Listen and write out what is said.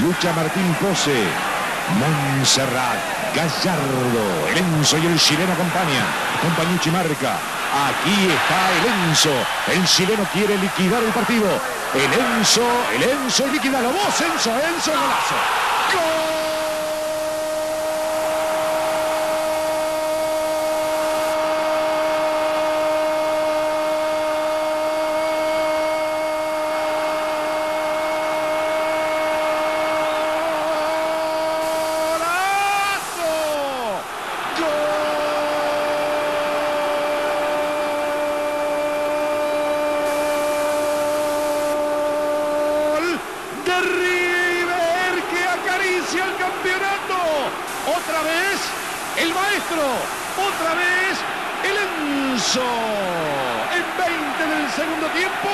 Lucha Martín Pose. Montserrat. Gallardo. El Enzo y el chileno acompañan. Compañucci marca. Aquí está el Enzo. El chileno quiere liquidar el partido. El Enzo, el Enzo liquida la voz. Enzo, Enzo, golazo. ¡Gol! El campeonato. Otra vez el maestro. Otra vez el Enzo. En 20 del segundo tiempo.